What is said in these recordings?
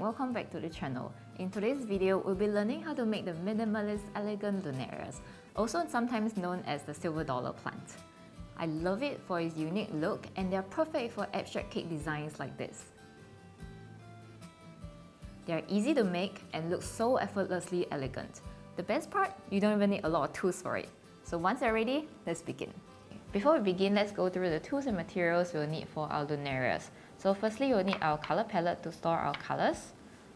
Welcome back to the channel. In today's video, we'll be learning how to make the minimalist elegant lunarias, also sometimes known as the silver dollar plant. I love it for its unique look and they're perfect for abstract cake designs like this. They're easy to make and look so effortlessly elegant. The best part, you don't even need a lot of tools for it. So once they're ready, let's begin. Before we begin, let's go through the tools and materials we'll need for our lunarias. So firstly, you'll need our color palette to store our colors,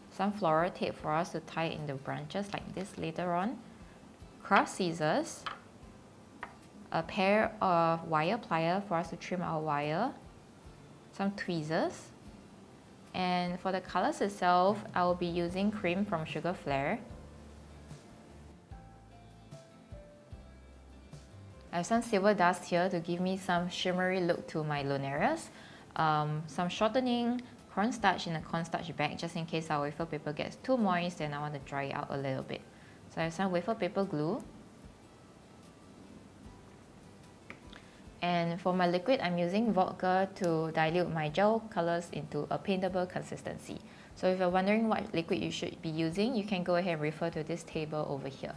some floral tape for us to tie in the branches like this later on, craft scissors, a pair of wire plier for us to trim our wire, some tweezers, and for the colors itself, I will be using cream from Sugarflair. I have some silver dust here to give me some shimmery look to my lunarias. Um, some shortening, cornstarch in a cornstarch bag just in case our wafer paper gets too moist and I want to dry it out a little bit. So I have some wafer paper glue. And for my liquid, I'm using vodka to dilute my gel colors into a paintable consistency. So if you're wondering what liquid you should be using, you can go ahead and refer to this table over here.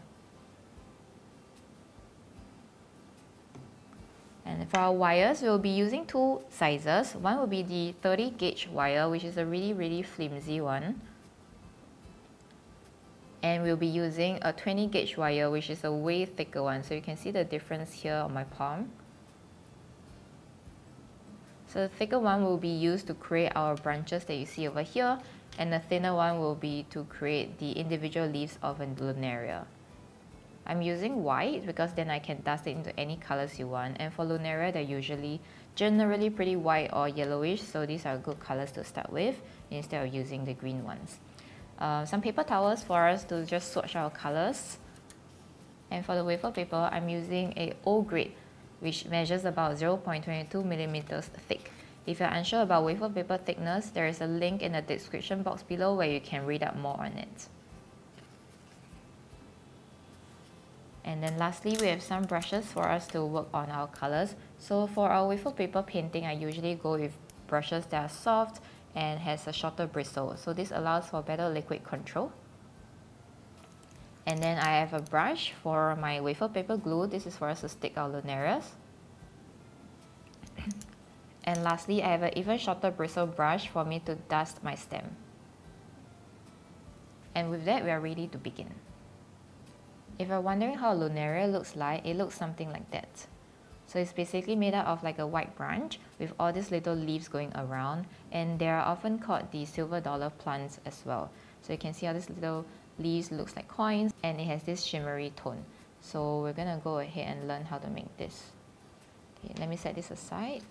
And for our wires, we'll be using two sizes. One will be the 30 gauge wire, which is a really, really flimsy one. And we'll be using a 20 gauge wire, which is a way thicker one. So you can see the difference here on my palm. So the thicker one will be used to create our branches that you see over here, and the thinner one will be to create the individual leaves of a lunaria. I'm using white because then I can dust it into any colors you want, and for lunaria they're usually generally pretty white or yellowish, so these are good colors to start with instead of using the green ones. Uh, some paper towels for us to just swatch our colors. And for the wafer paper, I'm using a O grade which measures about 0.22 millimeters thick. If you're unsure about wafer paper thickness, there is a link in the description box below where you can read up more on it. And then lastly, we have some brushes for us to work on our colors. So for our wafer paper painting, I usually go with brushes that are soft and has a shorter bristle. So this allows for better liquid control. And then I have a brush for my wafer paper glue. This is for us to stick our lunarias. and lastly, I have an even shorter bristle brush for me to dust my stem. And with that, we are ready to begin. If you're wondering how a lunaria looks like, it looks something like that. So it's basically made out of like a white branch with all these little leaves going around and they are often called the silver dollar plants as well. So you can see how these little leaves looks like coins and it has this shimmery tone. So we're gonna go ahead and learn how to make this. Okay, let me set this aside.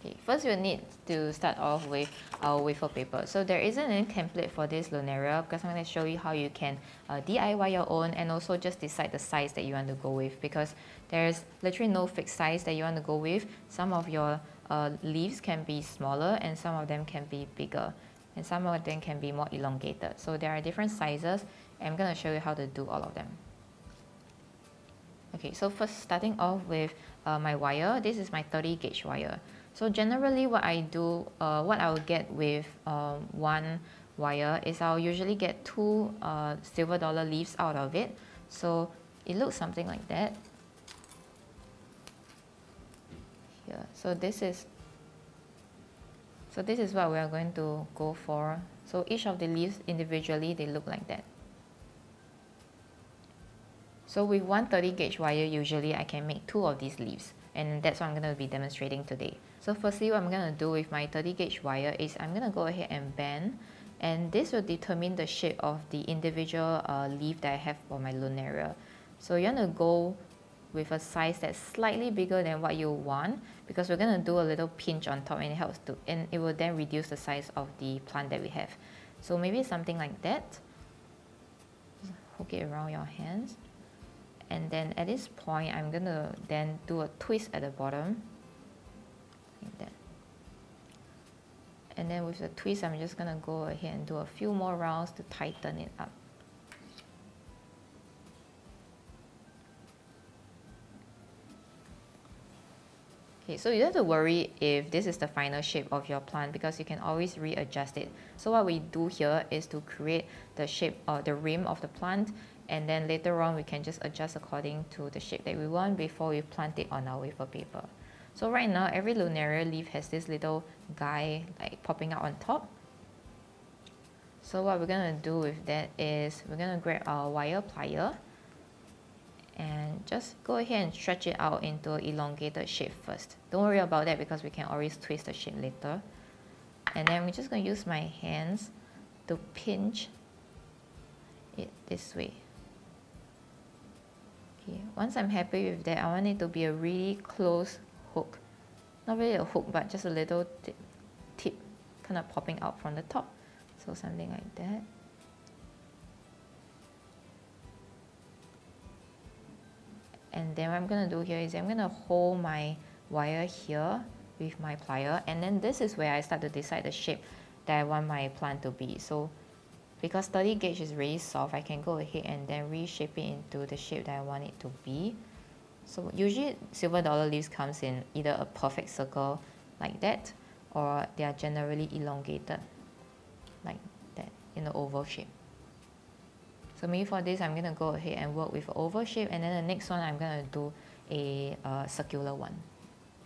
Okay, first you'll need to start off with our wafer paper. So there isn't any template for this lunaria because I'm going to show you how you can uh, DIY your own and also just decide the size that you want to go with because there's literally no fixed size that you want to go with. Some of your uh, leaves can be smaller and some of them can be bigger and some of them can be more elongated. So there are different sizes I'm going to show you how to do all of them. Okay, so first starting off with uh, my wire, this is my 30 gauge wire. So generally what I do, uh, what I will get with um, one wire is I'll usually get two uh, silver dollar leaves out of it. So it looks something like that. Here. So this is so this is what we are going to go for. So each of the leaves individually, they look like that. So with 130 gauge wire, usually I can make two of these leaves. And that's what I'm going to be demonstrating today. So firstly, what I'm going to do with my 30 gauge wire is I'm going to go ahead and bend. And this will determine the shape of the individual uh, leaf that I have for my lunaria. So you want to go with a size that's slightly bigger than what you want because we're going to do a little pinch on top and it helps to and it will then reduce the size of the plant that we have so maybe something like that Just hook it around your hands and then at this point I'm going to then do a twist at the bottom like that and then with the twist I'm just going to go ahead and do a few more rounds to tighten it up Okay, so you don't have to worry if this is the final shape of your plant because you can always readjust it. So what we do here is to create the shape or the rim of the plant and then later on we can just adjust according to the shape that we want before we plant it on our wafer paper. So right now every lunaria leaf has this little guy like popping out on top. So what we're going to do with that is we're going to grab our wire plier and just go ahead and stretch it out into an elongated shape first. Don't worry about that because we can always twist the shape later. And then we're just going to use my hands to pinch it this way. Okay, once I'm happy with that, I want it to be a really close. Not really a hook, but just a little tip, tip kind of popping out from the top. So something like that. and then what I'm going to do here is I'm going to hold my wire here with my plier and then this is where I start to decide the shape that I want my plant to be so because 30 gauge is really soft I can go ahead and then reshape it into the shape that I want it to be so usually silver dollar leaves comes in either a perfect circle like that or they are generally elongated like that in the oval shape so maybe for this, I'm going to go ahead and work with oval shape and then the next one I'm going to do a uh, circular one.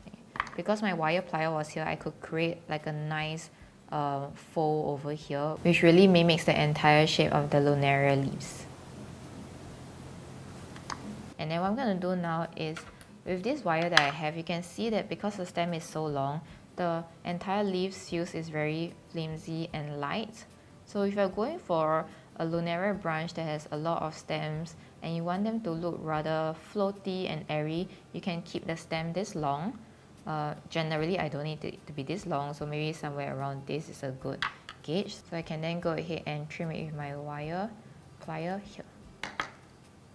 Okay. Because my wire plier was here, I could create like a nice uh, fold over here, which really mimics the entire shape of the lunaria leaves. And then what I'm going to do now is, with this wire that I have, you can see that because the stem is so long, the entire leaf fuse is very flimsy and light. So if you're going for a lunaria branch that has a lot of stems and you want them to look rather floaty and airy, you can keep the stem this long. Uh, generally, I don't need it to be this long, so maybe somewhere around this is a good gauge. So I can then go ahead and trim it with my wire plier here.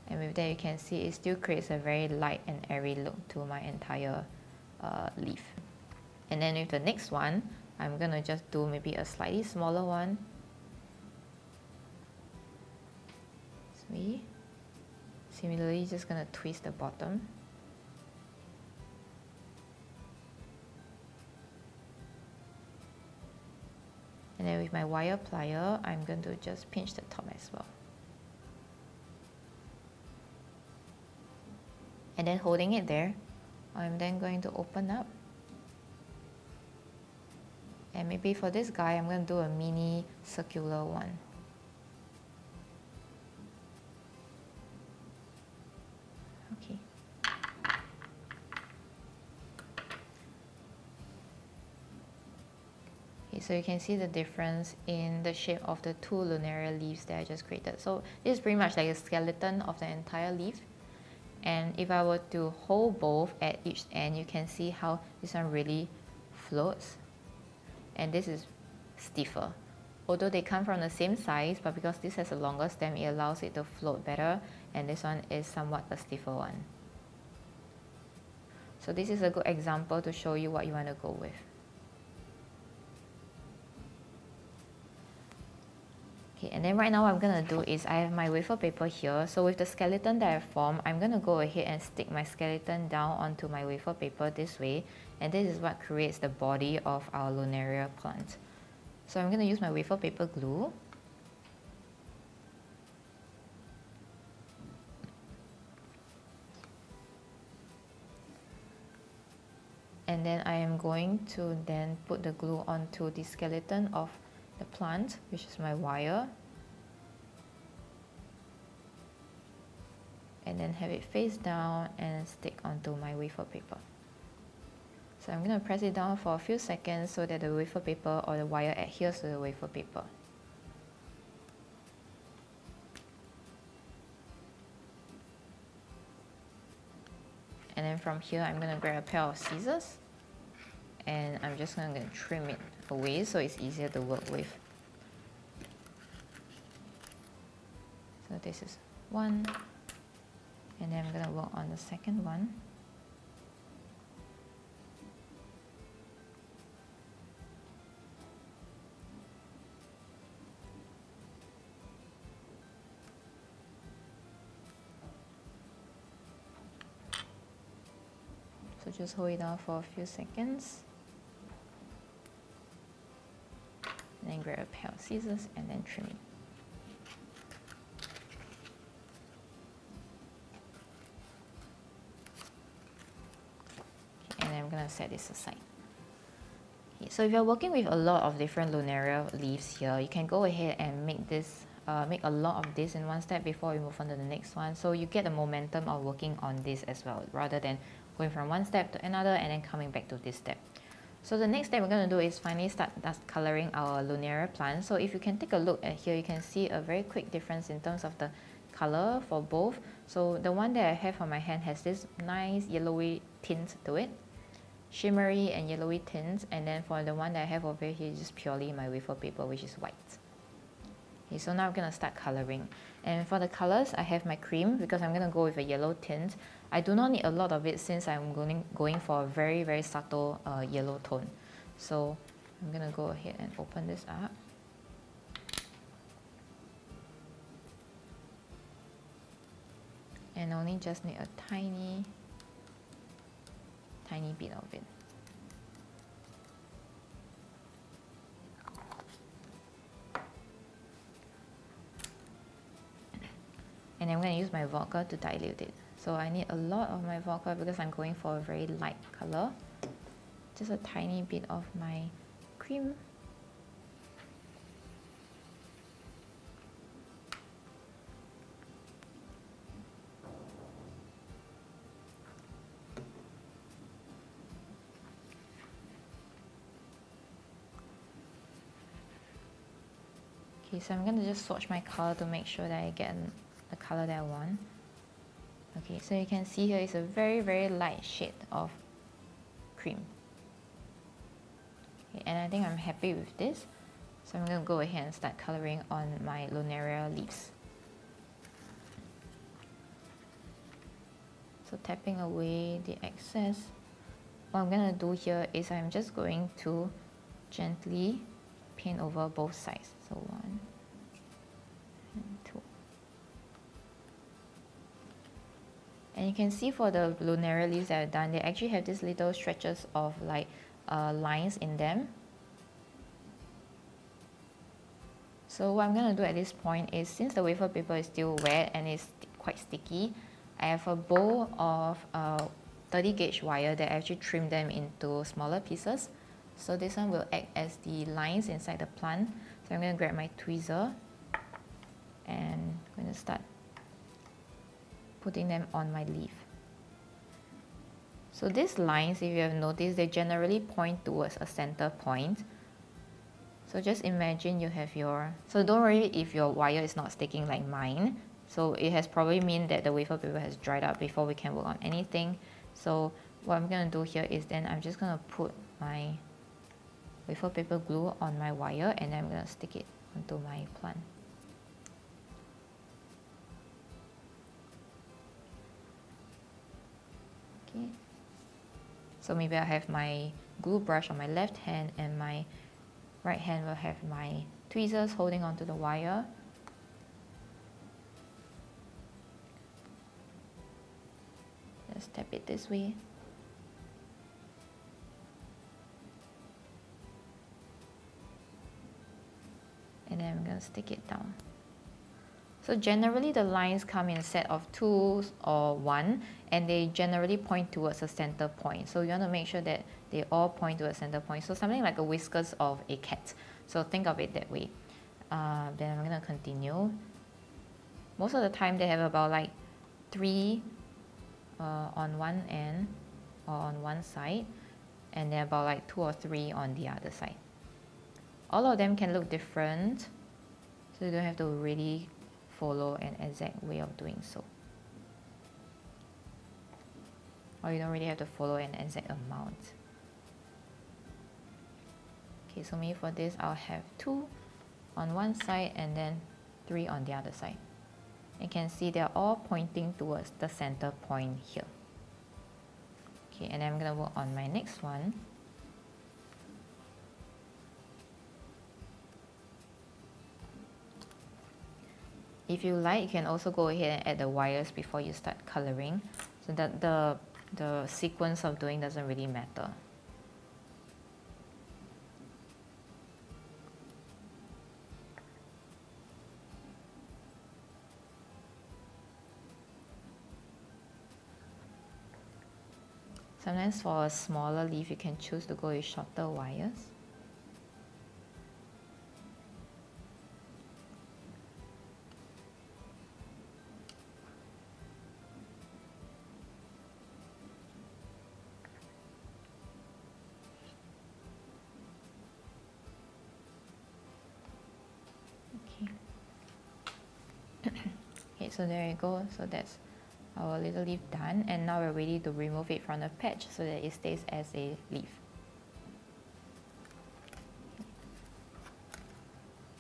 And with that, you can see it still creates a very light and airy look to my entire uh, leaf. And then with the next one, I'm going to just do maybe a slightly smaller one me. Similarly, just gonna twist the bottom. And then with my wire plier, I'm going to just pinch the top as well. And then holding it there, I'm then going to open up. And maybe for this guy, I'm going to do a mini circular one. okay okay so you can see the difference in the shape of the two lunaria leaves that I just created. So this is pretty much like a skeleton of the entire leaf. And if I were to hold both at each end, you can see how this one really floats. And this is stiffer. Although they come from the same size, but because this has a longer stem, it allows it to float better. And this one is somewhat a stiffer one. So this is a good example to show you what you want to go with. Okay, and then right now what I'm going to do is I have my wafer paper here. So with the skeleton that I formed, I'm going to go ahead and stick my skeleton down onto my wafer paper this way. And this is what creates the body of our lunaria plant. So I'm going to use my wafer paper glue. And then I am going to then put the glue onto the skeleton of the plant, which is my wire, and then have it face down and stick onto my wafer paper. So I'm going to press it down for a few seconds so that the wafer paper or the wire adheres to the wafer paper. And then from here, I'm going to grab a pair of scissors and I'm just going to trim it away so it's easier to work with. So this is one and then I'm going to work on the second one. So just hold it down for a few seconds. A pair of scissors and then trim it. Okay, and then I'm gonna set this aside. Okay, so if you're working with a lot of different lunaria leaves here, you can go ahead and make this uh, make a lot of this in one step before you move on to the next one. So you get the momentum of working on this as well, rather than going from one step to another and then coming back to this step. So the next step we're going to do is finally start uh, coloring our lunaria plant. So if you can take a look at here, you can see a very quick difference in terms of the color for both. So the one that I have on my hand has this nice yellowy tint to it, shimmery and yellowy tints. And then for the one that I have over here, just purely my wafer paper, which is white. Okay, so now I'm going to start coloring. And for the colors, I have my cream because I'm going to go with a yellow tint. I do not need a lot of it since I'm going, going for a very, very subtle uh, yellow tone. So I'm going to go ahead and open this up. And only just need a tiny, tiny bit of it. and I'm going to use my vodka to dilute it. So I need a lot of my vodka because I'm going for a very light color. Just a tiny bit of my cream. Okay, so I'm going to just swatch my color to make sure that I get the color that I want. Okay, so you can see here is a very, very light shade of cream. Okay, and I think I'm happy with this. So I'm going to go ahead and start coloring on my lunaria leaves. So tapping away the excess. What I'm going to do here is I'm just going to gently paint over both sides. So one, And you can see for the lunaria leaves that I've done, they actually have these little stretches of like uh, lines in them. So what I'm going to do at this point is since the wafer paper is still wet and it's quite sticky, I have a bowl of uh, 30 gauge wire that I actually trim them into smaller pieces. So this one will act as the lines inside the plant. So I'm going to grab my tweezer and I'm going to start putting them on my leaf. So these lines, if you have noticed, they generally point towards a center point. So just imagine you have your, so don't worry if your wire is not sticking like mine. So it has probably mean that the wafer paper has dried up before we can work on anything. So what I'm going to do here is then I'm just going to put my wafer paper glue on my wire and I'm going to stick it onto my plant. So maybe I have my glue brush on my left hand and my right hand will have my tweezers holding onto the wire. Just tap it this way. And then I'm going to stick it down so generally the lines come in a set of two or one and they generally point towards a center point. So you want to make sure that they all point to a center point. So something like a whiskers of a cat. So think of it that way. Uh, then I'm going to continue. Most of the time they have about like three uh, on one end or on one side and then about like two or three on the other side. All of them can look different so you don't have to really follow an exact way of doing so. Or you don't really have to follow an exact amount. Okay, so maybe for this I'll have two on one side and then three on the other side. You can see they're all pointing towards the center point here. Okay, and I'm to work on my next one. If you like, you can also go ahead and add the wires before you start coloring so that the the sequence of doing doesn't really matter. Sometimes for a smaller leaf, you can choose to go with shorter wires. So there you go. So that's our little leaf done and now we're ready to remove it from the patch so that it stays as a leaf.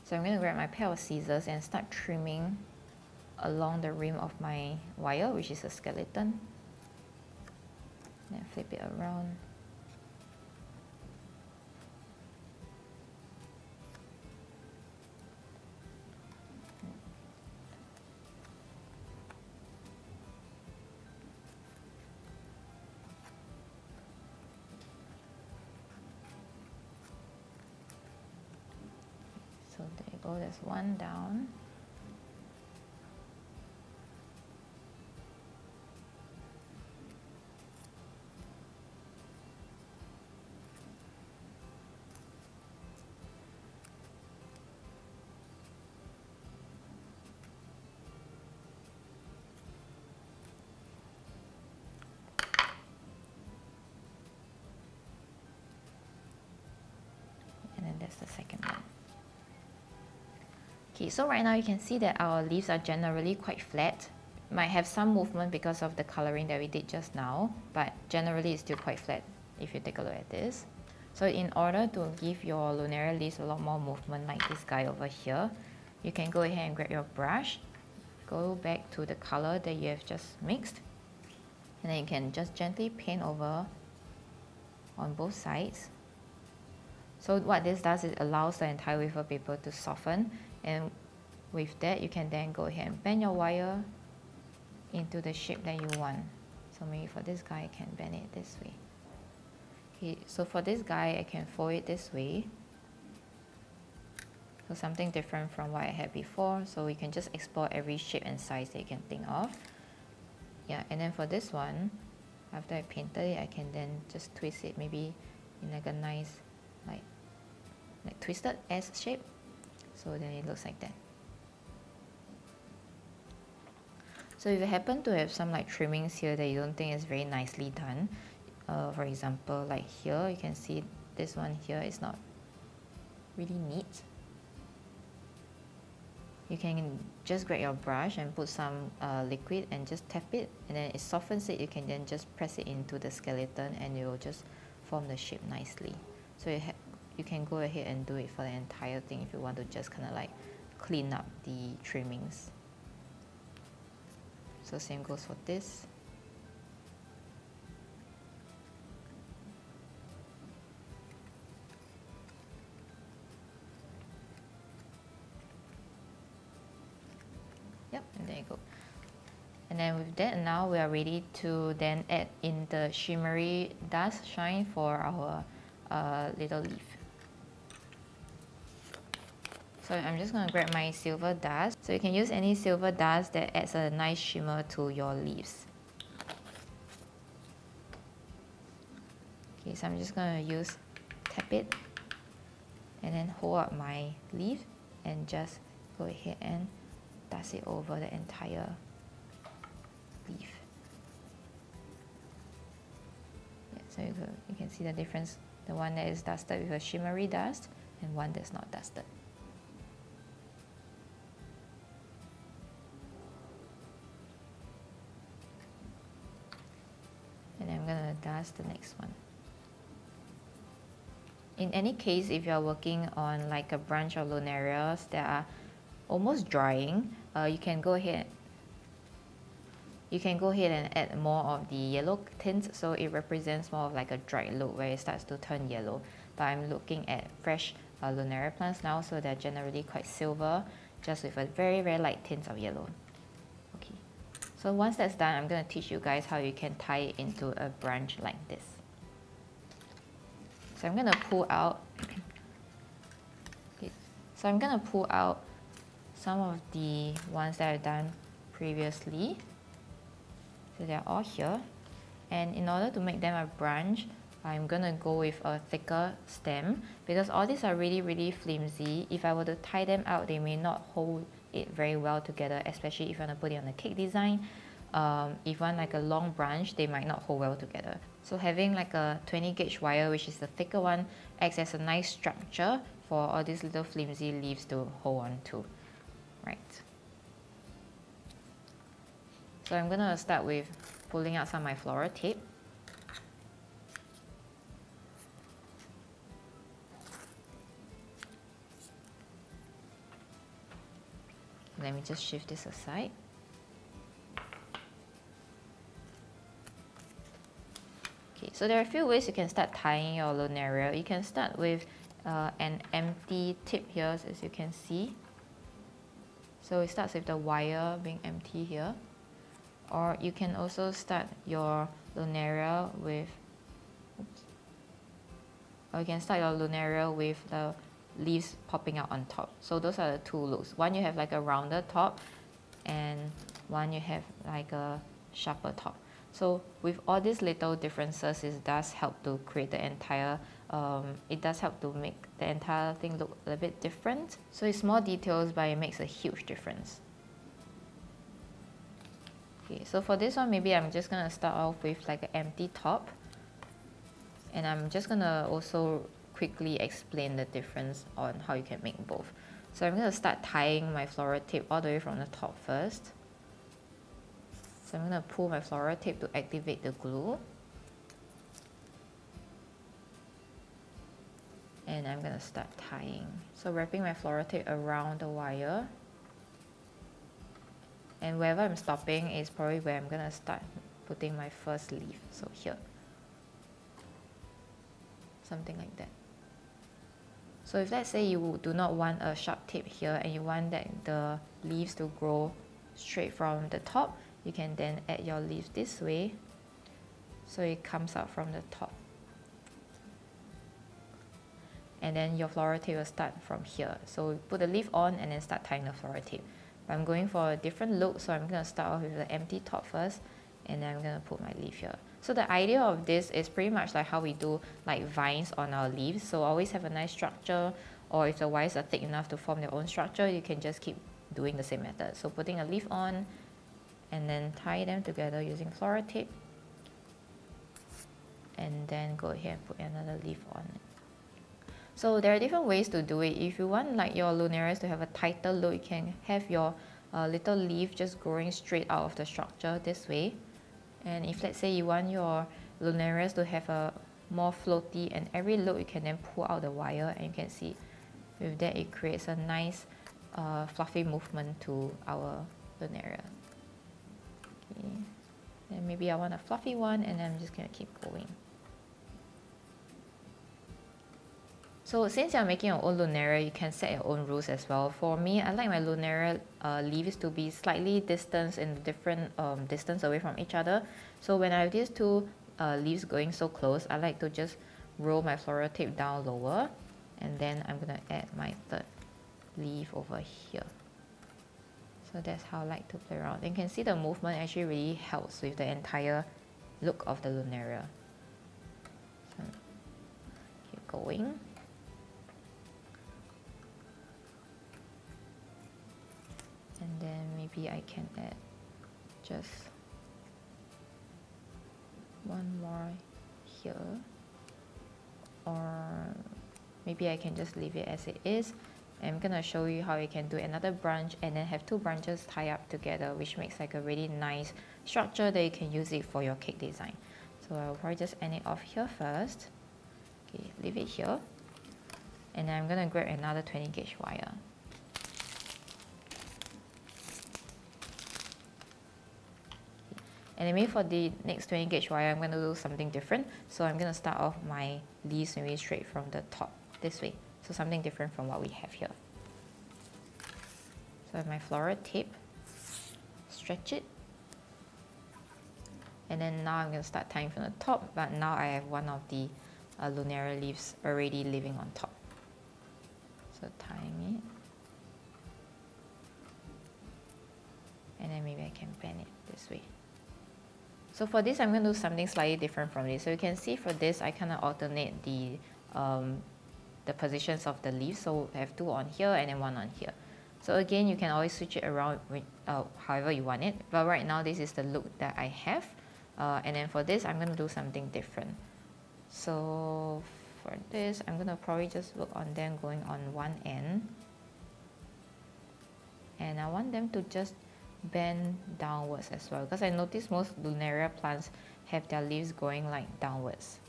So I'm going to grab my pair of scissors and start trimming along the rim of my wire which is a skeleton. Then flip it around. There's one down. And then the second one. Okay, so right now you can see that our leaves are generally quite flat. Might have some movement because of the coloring that we did just now, but generally it's still quite flat if you take a look at this. So in order to give your lunaria leaves a lot more movement like this guy over here, you can go ahead and grab your brush, go back to the color that you have just mixed, and then you can just gently paint over on both sides. So what this does is allows the entire wafer paper to soften and with that you can then go ahead and bend your wire into the shape that you want. So maybe for this guy I can bend it this way. Okay, so for this guy I can fold it this way. So something different from what I had before. So we can just explore every shape and size that you can think of. Yeah, and then for this one, after I painted it, I can then just twist it maybe in like a nice, like, like twisted S shape. So then it looks like that. So if you happen to have some like trimmings here that you don't think is very nicely done, uh, for example, like here, you can see this one here is not really neat. You can just grab your brush and put some uh, liquid and just tap it and then it softens it. You can then just press it into the skeleton and it will just form the shape nicely. So you, you can go ahead and do it for the entire thing if you want to just kind of like clean up the trimmings. So same goes for this. Yep, and there you go. And then with that, now we are ready to then add in the shimmery dust shine for our uh, little leaf. So I'm just going to grab my silver dust. So you can use any silver dust that adds a nice shimmer to your leaves. Okay, so I'm just going to use tap it and then hold up my leaf and just go ahead and dust it over the entire leaf. Yeah, so you, you can see the difference, the one that is dusted with a shimmery dust and one that's not dusted. And I'm gonna dust the next one. In any case, if you're working on like a branch of lunarias that are almost drying, uh, you can go ahead you can go ahead and add more of the yellow tint so it represents more of like a dried look where it starts to turn yellow. But I'm looking at fresh uh, lunaria plants now so they're generally quite silver just with a very very light tint of yellow. So once that's done, I'm going to teach you guys how you can tie it into a branch like this. So I'm going to pull out, okay. so I'm going to pull out some of the ones that I've done previously. So they're all here. And in order to make them a branch, I'm gonna go with a thicker stem because all these are really really flimsy. If I were to tie them out, they may not hold it very well together, especially if you want to put it on a cake design. Um, if want like a long branch, they might not hold well together. So having like a 20 gauge wire, which is the thicker one, acts as a nice structure for all these little flimsy leaves to hold on to, right? So I'm gonna start with pulling out some of my floral tape. Let me just shift this aside. Okay, so there are a few ways you can start tying your lunaria. You can start with uh, an empty tip here, as you can see. So it starts with the wire being empty here. Or you can also start your lunaria with, oops, or you can start your lunaria with the leaves popping out on top. So those are the two looks. One you have like a rounder top and one you have like a sharper top. So with all these little differences, it does help to create the entire, um, it does help to make the entire thing look a little bit different. So it's small details, but it makes a huge difference. Okay, so for this one, maybe I'm just gonna start off with like an empty top. And I'm just gonna also quickly explain the difference on how you can make both. So I'm going to start tying my floral tape all the way from the top first. So I'm going to pull my floral tape to activate the glue. And I'm going to start tying. So wrapping my floral tape around the wire. And wherever I'm stopping is probably where I'm going to start putting my first leaf. So here. Something like that. So if let's say you do not want a sharp tip here and you want that the leaves to grow straight from the top, you can then add your leaves this way so it comes out from the top. And then your floral tape will start from here. So put the leaf on and then start tying the floral tape. But I'm going for a different look, so I'm going to start off with the empty top first and then I'm going to put my leaf here. So the idea of this is pretty much like how we do like vines on our leaves. So always have a nice structure or if the wires are thick enough to form their own structure, you can just keep doing the same method. So putting a leaf on and then tie them together using floral tape and then go ahead and put another leaf on it. So there are different ways to do it. If you want like your lunarias to have a tighter look, you can have your uh, little leaf just growing straight out of the structure this way. And if let's say you want your lunarias to have a more floaty and every loop you can then pull out the wire and you can see with that it creates a nice uh, fluffy movement to our lunaria. Okay. And maybe I want a fluffy one and I'm just going to keep going. So since you're making your own lunaria, you can set your own rules as well. For me, I like my lunaria uh, leaves to be slightly distance in different um, distance away from each other. So when I have these two uh, leaves going so close, I like to just roll my floral tape down lower and then I'm going to add my third leaf over here. So that's how I like to play around. You can see the movement actually really helps with the entire look of the lunaria. So keep going. And then maybe I can add just one more here. Or maybe I can just leave it as it is. I'm gonna show you how you can do another branch and then have two branches tie up together which makes like a really nice structure that you can use it for your cake design. So I'll probably just end it off here first. Okay leave it here. And I'm gonna grab another 20 gauge wire And maybe for the next 20 gauge wire, I'm going to do something different. So I'm going to start off my leaves maybe straight from the top this way. So something different from what we have here. So I have my floral tape, stretch it, And then now I'm going to start tying from the top, but now I have one of the uh, lunaria leaves already living on top. So tying it. And then maybe I can bend it this way. So for this, I'm going to do something slightly different from this. So you can see for this, I kind of alternate the, um, the positions of the leaves. So I have two on here and then one on here. So again, you can always switch it around with, uh, however you want it. But right now, this is the look that I have. Uh, and then for this, I'm going to do something different. So for this, I'm going to probably just work on them going on one end. And I want them to just bend downwards as well because I notice most lunaria plants have their leaves going like downwards.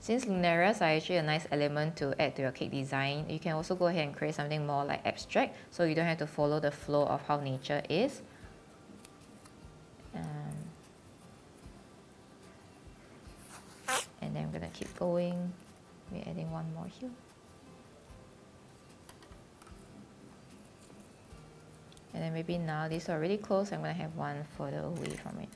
Since lunarias are actually a nice element to add to your cake design, you can also go ahead and create something more like abstract so you don't have to follow the flow of how nature is. Um, and then I'm gonna keep going. We're adding one more here. And then maybe now these are really close, I'm gonna have one further away from it.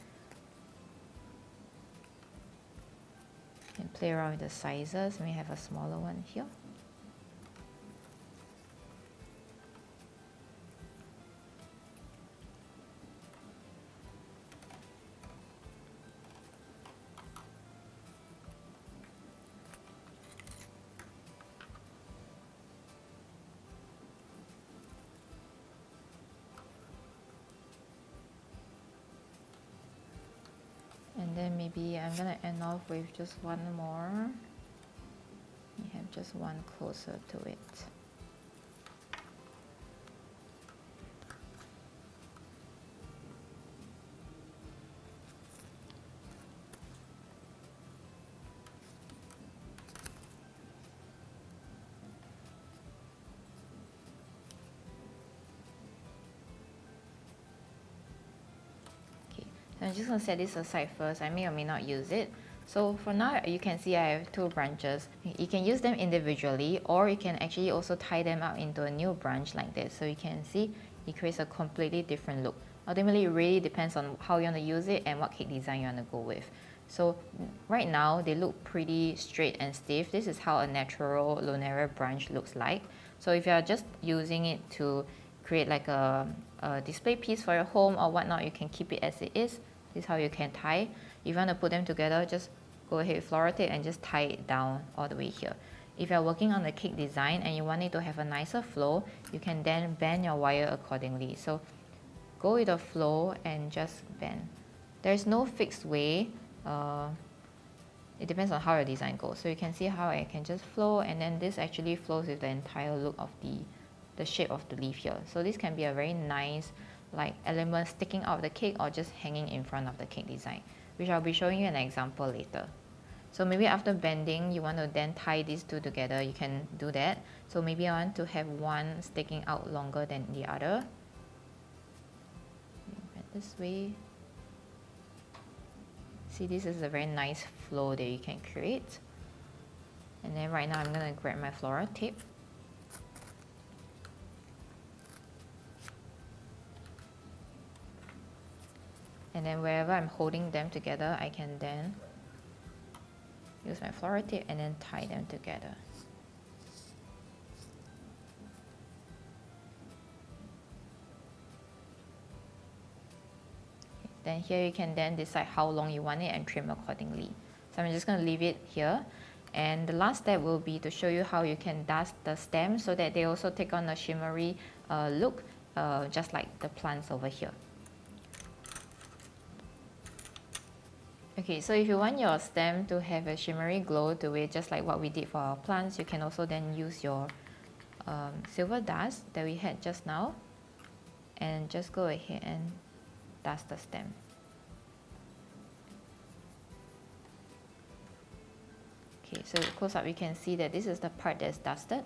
And play around with the sizes, we have a smaller one here. And then maybe I'm gonna end off with just one more. You have just one closer to it I'm just to set this aside first. I may or may not use it. So for now, you can see I have two branches. You can use them individually or you can actually also tie them up into a new branch like this. So you can see it creates a completely different look. Ultimately, it really depends on how you want to use it and what cake design you want to go with. So right now, they look pretty straight and stiff. This is how a natural lunaria branch looks like. So if you are just using it to create like a, a display piece for your home or whatnot, you can keep it as it is. This is how you can tie. If you want to put them together, just go ahead floral tape and just tie it down all the way here. If you're working on the cake design and you want it to have a nicer flow, you can then bend your wire accordingly. So go with the flow and just bend. There's no fixed way. Uh, it depends on how your design goes. So you can see how I can just flow and then this actually flows with the entire look of the, the shape of the leaf here. So this can be a very nice like elements sticking out of the cake or just hanging in front of the cake design, which I'll be showing you an example later. So maybe after bending, you want to then tie these two together, you can do that. So maybe I want to have one sticking out longer than the other. This way. See, this is a very nice flow that you can create. And then right now I'm going to grab my floral tape and then wherever I'm holding them together I can then use my floral tip and then tie them together. Then here you can then decide how long you want it and trim accordingly. So I'm just going to leave it here. And the last step will be to show you how you can dust the stems so that they also take on a shimmery uh, look uh, just like the plants over here Okay, so if you want your stem to have a shimmery glow to it, just like what we did for our plants, you can also then use your um, silver dust that we had just now and just go ahead and dust the stem. Okay, so close up you can see that this is the part that's dusted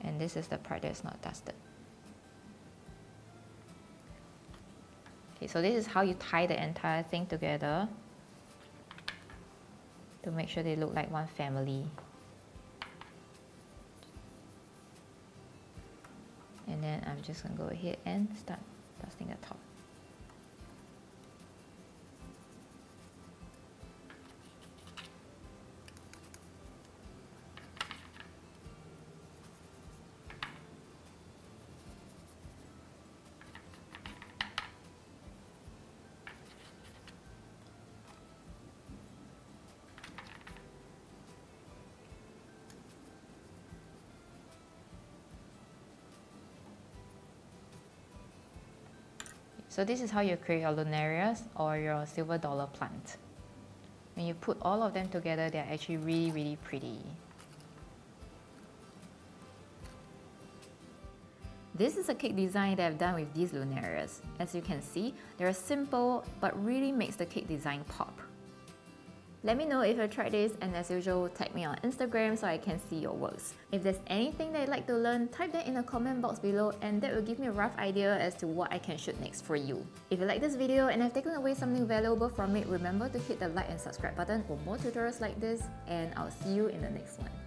and this is the part that's not dusted. Okay, so this is how you tie the entire thing together to make sure they look like one family. And then I'm just going to go ahead and start dusting the top. So this is how you create your lunarias or your silver dollar plant. When you put all of them together, they're actually really, really pretty. This is a cake design that I've done with these lunarias. As you can see, they're simple but really makes the cake design pop. Let me know if you tried this and as usual, tag me on Instagram so I can see your works. If there's anything that you'd like to learn, type that in the comment box below and that will give me a rough idea as to what I can shoot next for you. If you like this video and have taken away something valuable from it, remember to hit the like and subscribe button for more tutorials like this and I'll see you in the next one.